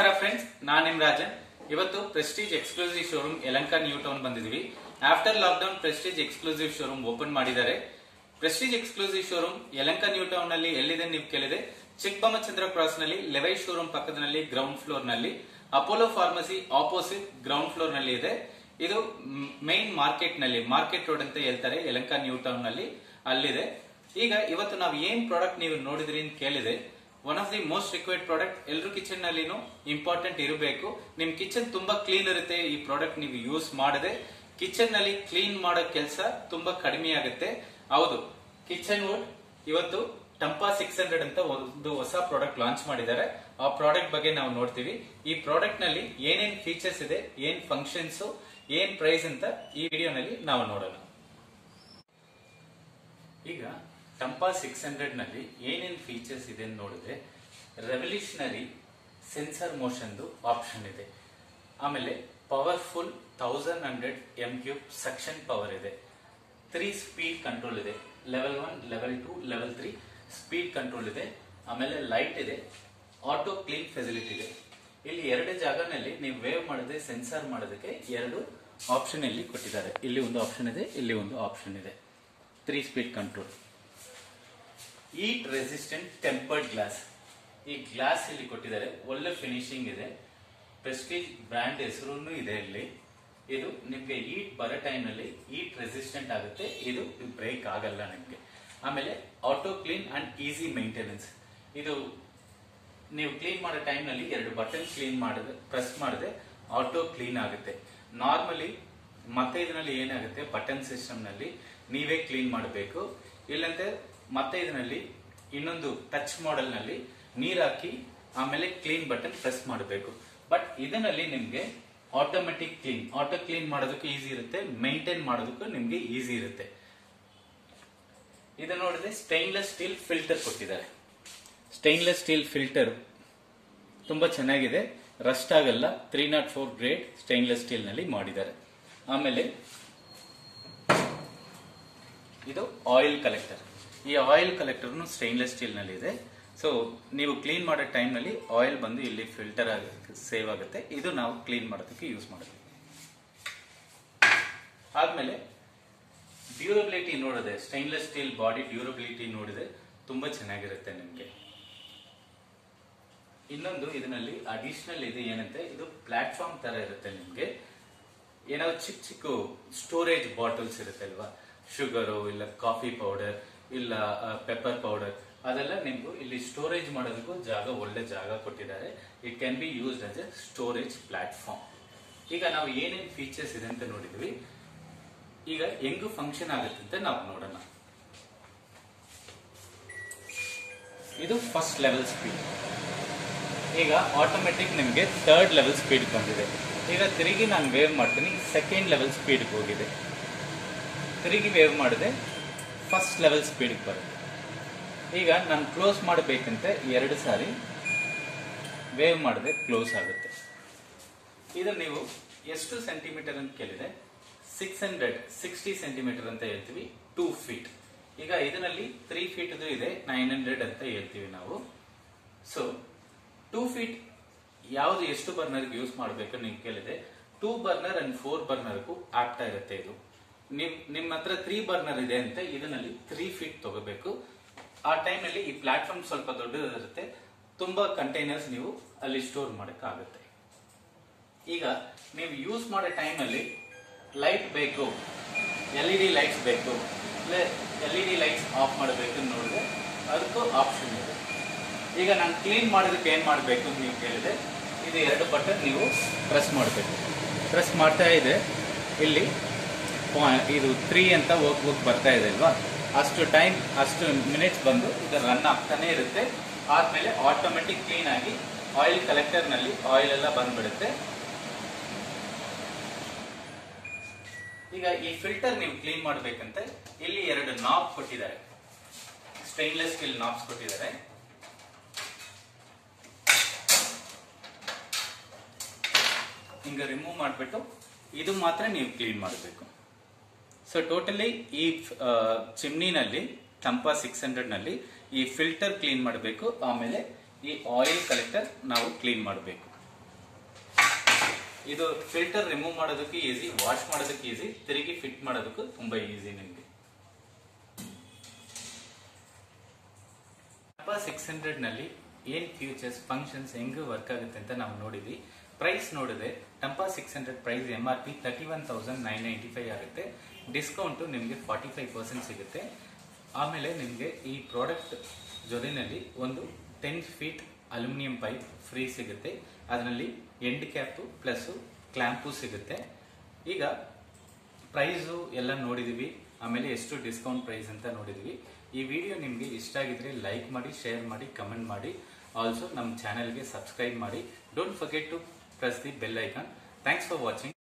ನಮಸ್ಕಾರ ಫ್ರೆಂಡ್ಸ್ ನಾನ್ ನಿಮ್ ರಾಜನ್. ಇವತ್ತು Prestige exclusive showroom Yelahanka New Town ಬಂದಿದ್ವಿ. After lockdown Prestige exclusive showroom open ಮಾಡಿದ್ದಾರೆ. Prestige exclusive showroom Yelahanka New ಟೌನ್ನಲ್ಲಿ ಎಲ್ಲಿದೆ ನೀವು ಕೇಳಿದೆ? ಚಿಕ್ಕಬಮ್ಮಚಂದ್ರ ಕ್ರಾಸ್ನಲ್ಲಿ ಲೆವೈ ಶೋರೂಮ್ ಪಕ್ಕದಲ್ಲಿ ಗ್ರೌಂಡ್ ಫ್ಲೋರ್ನಲ್ಲಿ. ಅಪೋಲೋ ಫಾರ್ಮಸಿ ಆಪೋಸಿಟ್ ಗ್ರೌಂಡ್ ಫ್ಲೋರ್ನಲ್ಲಿ ಇದೆ. ಇದು ಮೈನ್ ಮಾರ್ಕೆಟ್ನಲ್ಲಿ ಮಾರ್ಕೆಟ್ ರೋಡ್ ಅಂತ ಹೇಳ್ತಾರೆ ಯಲಂಕ ನ್ಯೂ ಟೌನ್ನಲ್ಲಿ ಅಲ್ಲಿದೆ. ಈಗ ಇವತ್ತು ನಾವು ಏನ್ ಪ್ರಾಡಕ್ಟ್ ನೀವು ನೋಡಿದ್ರಿ ಅಂತ ಕೇಳಿದೆ. One of the most required product ಎಲ್ಲರೂ ಕಿಚನ್ ನಲ್ಲಿನೂ ಇಂಪಾರ್ಟೆಂಟ್ ಇರಬೇಕು. ನಿಮ್ ಕಿಚನ್ ತುಂಬಾ ಕ್ಲೀನ್ ಇರುತ್ತೆ, ಈ ಪ್ರಾಡಕ್ಟ್ ನೀವು ಯೂಸ್ ಮಾಡದೆ. ಕಿಚನ್ನಲ್ಲಿ ಕ್ಲೀನ್ ಮಾಡೋ ಕೆಲಸ ತುಂಬಾ ಕಡಿಮೆ ಆಗುತ್ತೆ. ಹೌದು ಕಿಚನ್ ವುಡ್ ಇವತ್ತು ಟಂಪಾ ಸಿಕ್ಸ್ ಹಂಡ್ರೆಡ್ ಅಂತ ಒಂದು ಹೊಸ ಪ್ರಾಡಕ್ಟ್ ಲಾಂಚ್ ಮಾಡಿದ್ದಾರೆ. ಆ ಪ್ರಾಡಕ್ಟ್ ಬಗ್ಗೆ ನಾವು ನೋಡ್ತೀವಿ. ಈ ಪ್ರಾಡಕ್ಟ್ನಲ್ಲಿ ಏನೇನ್ ಫೀಚರ್ಸ್ ಇದೆ, ಏನ್ ಫಂಕ್ಷನ್ಸ್ ಏನ್ ಪ್ರೈಸ್ ಅಂತ ಈ ವಿಡಿಯೋನಲ್ಲಿ ನಾವು ನೋಡೋಣ. ಈಗ ಟಂಪಾ ಸಿಕ್ಸ್ ಹಂಡ್ರೆಡ್ನಲ್ಲಿ ಏನೇನು ಫೀಚರ್ಸ್ ಇದೆ ನೋಡಿದ್ರೆ ರೆವಲ್ಯೂಷನರಿ ಸೆನ್ಸರ್ ಮೋಷನ್ದು ಆಪ್ಷನ್ ಇದೆ. ಆಮೇಲೆ powerful thousand hundred M cube suction power ಇದೆ. ತ್ರೀ ಸ್ಪೀಡ್ ಕಂಟ್ರೋಲ್ ಇದೆ. Level one level two level three speed control ಇದೆ. ಆಮೇಲೆ ಲೈಟ್ ಇದೆ. ಆಟೋ ಕ್ಲೀನ್ ಫೆಸಿಲಿಟಿ ಇದೆ. ಇಲ್ಲಿ ಎರಡು ಜಾಗನಲ್ಲಿ ನೀವು ವೇವ್ ಮಾಡದೆ ಸೆನ್ಸಾರ್ ಮಾಡೋದಕ್ಕೆ ಎರಡು ಆಪ್ಷನ್ ಇಲ್ಲಿ ಕೊಟ್ಟಿದ್ದಾರೆ. ಇಲ್ಲಿ ಒಂದು ಆಪ್ಷನ್ ಇದೆ, ಇಲ್ಲಿ ಒಂದು ಆಪ್ಷನ್ ಇದೆ. Three speed control heat resistant tempered glass ಈ ಗ್ಲಾಸ್ ಇಲ್ಲಿ ಕೊಟ್ಟಿದ್ದಾರೆ. ಒಳ್ಳೆ ಫಿನಿಶಿಂಗ್ ಇದೆ. ಪ್ರೆಸ್ಟೀಜ್ ಬ್ರ್ಯಾಂಡ್ ಹೆಸರು ಇದೆ ಇಲ್ಲಿ. ಇದು ನಿಮಗೆ ಈಟ್ ಬರೋ ಟೈಮ್ನಲ್ಲಿ ಈಟ್ ರೆಸಿಸ್ಟೆಂಟ್ ಆಗುತ್ತೆ. ಇದು ಬ್ರೇಕ್ ಆಗಲ್ಲ ನಿಮಗೆ. ಆಮೇಲೆ auto clean and easy maintenance ಇದು ನೀವು ಕ್ಲೀನ್ ಮಾಡೋ ಟೈಮ್ನಲ್ಲಿ ಎರಡು ಬಟನ್ ಕ್ಲೀನ್ ಮಾಡಿದ್ರೆ ಪ್ರೆಸ್ ಮಾಡಿದ್ರೆ ಆಟೋ ಕ್ಲೀನ್ ಆಗುತ್ತೆ. ನಾರ್ಮಲಿ ಮತ್ತೆ ಇದರಲ್ಲಿ ಏನಾಗುತ್ತೆ? ಬಟನ್ ಸಿಸ್ಟಮ್ನಲ್ಲಿ ನೀವೇ ಕ್ಲೀನ್ ಮಾಡಬೇಕು. ಇಲ್ಲಂತೆ ಮತ್ತೆ ಇದರಲ್ಲಿ ಇನ್ನೊಂದು ಟಚ್ ಮಾಡೆಲ್ನಲ್ಲಿ ನೀರ್ ಆಮೇಲೆ ಕ್ಲೀನ್ ಬಟನ್ ಪ್ರೆಸ್ ಮಾಡಬೇಕು. ಬಟ್ ಇದರಲ್ಲಿ ನಿಮ್ಗೆ ಆಟೋಮೆಟಿಕ್ ಕ್ಲೀನ್ ಆಟೋ ಕ್ಲೀನ್ ಮಾಡೋದಕ್ಕೂ ಈಸಿ ಇರುತ್ತೆ ಮೈಂಟೈನ್ ಮಾಡೋದಕ್ಕೂ ನಿಮ್ಗೆ ಈಸಿ ಇರುತ್ತೆ. ಇದು ನೋಡಿದ್ರೆ ಸ್ಟೈನ್ಲೆಸ್ ಸ್ಟೀಲ್ ಫಿಲ್ಟರ್ ಕೊಟ್ಟಿದ್ದಾರೆ. ಸ್ಟೈನ್ಲೆಸ್ ಸ್ಟೀಲ್ ಫಿಲ್ಟರ್ ತುಂಬಾ ಚೆನ್ನಾಗಿದೆ ರಸ್ಟ್ ಆಗಲ್ಲ three not four grade stainless ಸ್ಟೀಲ್ನಲ್ಲಿ ಮಾಡಿದ್ದಾರೆ. ಆಮೇಲೆ ಇದು ಆಯಿಲ್ ಕಲೆಕ್ಟರ್ ಈ ಆಯಿಲ್ ಕಲೆಕ್ಟರ್ ಸ್ಟೈನ್ಲೆಸ್ ಸ್ಟೀಲ್ನಲ್ಲಿ ಇದೆ ಸೊ ನೀವು ಕ್ಲೀನ್ ಮಾಡೋ ಟೈಮ್ನಲ್ಲಿ ಆಯಿಲ್ ಬಂದು ಇಲ್ಲಿ ಫಿಲ್ಟರ್ ಆಗಿ ಸೇವ್ ಆಗುತ್ತೆ. ಇದು ನಾವು ಕ್ಲೀನ್ ಮಾಡೋದಕ್ಕೆ ಯೂಸ್ ಮಾಡೋದು. ಆದ್ಮೇಲೆ ಡ್ಯೂರಬಿಲಿಟಿ ನೋಡಿದೆ. ಸ್ಟೈನ್ಲೆಸ್ ಸ್ಟೀಲ್ ಬಾಡಿ ಡ್ಯೂರಬಿಲಿಟಿ ನೋಡಿದೆ. ತುಂಬಾ ಚೆನ್ನಾಗಿರುತ್ತೆ ನಿಮಗೆ. ಇನ್ನೊಂದು, ಇದರಲ್ಲಿ ಅಡಿಷನಲ್ ಇದು ಏನಂತೆ? ಇದು ಪ್ಲಾಟ್ಫಾರ್ಮ್ ತರ ಇರುತ್ತೆ ನಿಮಗೆ. ಏನೋ ಚಿಕ್ಕ ಚಿಕ್ಕ ಸ್ಟೋರೇಜ್ ಬಾಟಲ್ಸ್ ಇರುತ್ತೆ ಅಲ್ವಾ ಶುಗರು ಇಲ್ಲ ಕಾಫಿ ಪೌಡರ್ ಇಲ್ಲ ಪೆಪ್ಪರ್ ಪೌಡರ್ ಅದೆಲ್ಲ ನಿಮ್ಗೂ ಇಲ್ಲಿ ಸ್ಟೋರೇಜ್ ಮಾಡೋದಕ್ಕೂ ಜಾಗ, ಒಳ್ಳೆ ಜಾಗ ಕೊಟ್ಟಿದ್ದಾರೆ. It can be used as a storage platform ಈಗ ನಾವು ಏನೇನು ಫೀಚರ್ಸ್ ಇದೆ ಅಂತ ನೋಡಿದ್ವಿ. ಈಗ ಹೆಂಗು ಫಂಕ್ಷನ್ ಆಗುತ್ತೆ ಅಂತ ನಾವು ನೋಡೋಣ. ಇದು ಫಸ್ಟ್ ಲೆವೆಲ್ ಸ್ಪೀಡ್ ಈಗ ಆಟೋಮೆಟಿಕ್ ನಿಮಗೆ ಥರ್ಡ್ ಲೆವೆಲ್ ಸ್ಪೀಡ್ ಬಂದಿದೆ. ಈಗ ತಿರುಗಿ ನಾನು ವೇವ್ ಮಾಡ್ತೀನಿ ಸೆಕೆಂಡ್ ಲೆವೆಲ್ ಸ್ಪೀಡ್ಗೆ ಹೋಗಿದೆ. ತಿರುಗಿ ವೇವ್ ಮಾಡಿದೆ ಫಸ್ಟ್ ಲೆವೆಲ್ ಸ್ಪೀಡಿಗೆ ಬರುತ್ತೆ. ಈಗ ನಾನು ಕ್ಲೋಸ್ ಮಾಡಬೇಕಂತೆ ಎರಡು ಸಾರಿ ವೇವ್ ಮಾಡಿದೆ ಕ್ಲೋಸ್ ಆಗುತ್ತೆ. ಇದು ನೀವು ಎಷ್ಟು ಸೆಂಟಿಮೀಟರ್ ಅಂತ ಕೇಳಿದೆ ಸಿಕ್ಸ್ ಹಂಡ್ರೆಡ್ ಸಿಕ್ಸ್ಟಿ ಸೆಂಟಿಮೀಟರ್ ಅಂತ ಹೇಳ್ತೀವಿ ಟೂ ಫೀಟ್ ಈಗ ಇದರಲ್ಲಿ ತ್ರೀ ಫೀಟ್ ಇದೆ ನೈನ್ ಹಂಡ್ರೆಡ್ ಅಂತ ಹೇಳ್ತೀವಿ ನಾವು. ಸೊ ಟೂ ಫೀಟ್ ಯಾವ್ದು ಎಷ್ಟು ಬರ್ನರ್ಗೆ ಯೂಸ್ ಮಾಡಬೇಕು ನೀವು ಕೇಳಿದೆ ಟೂ ಬರ್ನರ್ ಅಂಡ್ ಫೋರ್ ಬರ್ನರ್ಗೂ ಆಗ್ತಾ ಇರುತ್ತೆ ಇದು. ನಿಮ್, ನಿಮ್ಮ ಹತ್ರ ತ್ರೀ ಬರ್ನರ್ ಇದೆ ಅಂತ ಇದನ್ನಲ್ಲಿ ತ್ರೀ ಫೀಟ್ ತಗೋಬೇಕು. ಆ ಟೈಮಲ್ಲಿ ಈ ಪ್ಲಾಟ್ಫಾರ್ಮ್ ಸ್ವಲ್ಪ ದೊಡ್ಡದಿರುತ್ತೆ ತುಂಬಾ ಕಂಟೈನರ್ಸ್ ನೀವು ಅಲ್ಲಿ ಸ್ಟೋರ್ ಆಗುತ್ತೆ. ಈಗ ನೀವು ಯೂಸ್ ಮಾಡೋ ಟೈಮಲ್ಲಿ ಲೈಟ್ ಬೇಕು. ಎಲ್ ಇ ಡಿ ಲೈಟ್ಸ್ ಬೇಕು. L E D lights off ಮಾಡಬೇಕು ನೋಡಿದ್ರೆ ಅದಕ್ಕೂ ಆಪ್ಷನ್ ಇದೆ. ಈಗ ನಾನು ಕ್ಲೀನ್ ಮಾಡೋದಕ್ಕೆ ಏನು ಮಾಡಬೇಕು ಅಂತ ನೀವು ಕೇಳಿದೆ ಇದು ಎರಡು ಬಟನ್ ನೀವು ಪ್ರೆಸ್ ಮಾಡಬೇಕು. ಪ್ರೆಸ್ ಮಾಡ್ತಾ ಇದೆ. ಇಲ್ಲಿ ಇದು ತ್ರೀ ಅಂತ ಹೋಗ್ಬೇಕು ಹೋಗಿ ಬರ್ತಾ ಇದೆ ಅಲ್ವಾ? ಅಷ್ಟು ಟೈಮ್ ಅಷ್ಟು ಮಿನಿಟ್ಸ್ ಬಂದು ಇದು ರನ್ ಆಗ್ತಾನೆ ಇರುತ್ತೆ. ಆದ್ಮೇಲೆ ಆಟೋಮೆಟಿಕ್ ಆಗಿ ಆಯಿಲ್ ಕಲೆಕ್ಟರ್ನಲ್ಲಿ ಆಯಿಲ್ ಎಲ್ಲ ಬಂದ್ಬಿಡುತ್ತೆ. ಈಗ ಈ ಫಿಲ್ಟರ್ ನೀವು ಕ್ಲೀನ್ ಮಾಡಬೇಕಂತ, ಇಲ್ಲಿ ಎರಡು ನಾಬ್ ಕೊಟ್ಟಿದ್ದಾರೆ. ಸ್ಟೈನ್ಲೆಸ್ ಸ್ಟೀಲ್ ನಾಬ್ಸ್ ಕೊಟ್ಟಿದ್ದಾರೆ. ಹಿಂಗ ರಿಮೂವ್ ಮಾಡಿಬಿಟ್ಟು ಇದು ಮಾತ್ರ ನೀವು ಕ್ಲೀನ್ ಮಾಡಬೇಕು. ಸೊ ಟೋಟಲಿ ಈ ಚಿಮ್ನಿನಲ್ಲಿ ಟಂಪಾ ಸಿಕ್ಸ್ ಹಂಡ್ರೆಡ್ನಲ್ಲಿ ಈ ಫಿಲ್ಟರ್ ಕ್ಲೀನ್ ಮಾಡಬೇಕು. ಆಮೇಲೆ ಈ ಆಯಿಲ್ ಕಲೆಕ್ಟರ್ ನಾವು ಕ್ಲೀನ್ ಮಾಡಬೇಕು. ಇದು ಫಿಲ್ಟರ್ ರಿಮೂವ್ ಮಾಡೋದಕ್ಕೆ ಈಸಿ ವಾಶ್ ಮಾಡೋದಕ್ಕೆ ಈಸಿ ತಿರುಗಿ ಫಿಟ್ ಮಾಡೋದಕ್ಕೂ ತುಂಬಾ ಈಸಿ ನಿಮಗೆ. ಸಿಕ್ಸ್ ಹಂಡ್ರೆಡ್ನಲ್ಲಿ ಏನ್ ಫ್ಯೂಚರ್ಸ್ ಫಂಕ್ಷನ್ಸ್ ಹೆಂಗ್ ವರ್ಕ್ ಆಗುತ್ತೆ ಅಂತ ನಾವು ನೋಡಿದ್ವಿ. ಪ್ರೈಸ್ ನೋಡಿದೆ ಟಂಪಾ six hundred price M R P thirty one thousand nine ninety five ಆಗುತ್ತೆ. ಡಿಸ್ಕೌಂಟ್ ನಿಮಗೆ ಫಾರ್ಟಿ ಫೈವ್ ಪರ್ಸೆಂಟ್ ಸಿಗುತ್ತೆ. ಆಮೇಲೆ ನಿಮಗೆ ಈ ಪ್ರಾಡಕ್ಟ್ ಜೊತೆಯಲ್ಲಿ ಒಂದು ten feet aluminium pipe free ಸಿಗುತ್ತೆ. ಅದರಲ್ಲಿ ಎಂಡ್ ಕ್ಯಾಪು ಪ್ಲಸ್ ಕ್ಲ್ಯಾಂಪು ಸಿಗುತ್ತೆ. ಈಗ ಪ್ರೈಸು ಎಲ್ಲ ನೋಡಿದೀವಿ. ಆಮೇಲೆ ಎಷ್ಟು ಡಿಸ್ಕೌಂಟ್ ಪ್ರೈಸ್ ಅಂತ ನೋಡಿದೀವಿ. ಈ ವಿಡಿಯೋ ನಿಮಗೆ ಇಷ್ಟ ಆಗಿದ್ರೆ ಲೈಕ್ ಮಾಡಿ ಶೇರ್ ಮಾಡಿ ಕಮೆಂಟ್ ಮಾಡಿ. ಆಲ್ಸೋ ನಮ್ಮ ಚಾನೆಲ್ಗೆ ಸಬ್ಸ್ಕ್ರೈಬ್ ಮಾಡಿ. Don't forget to press the bell icon thanks for watching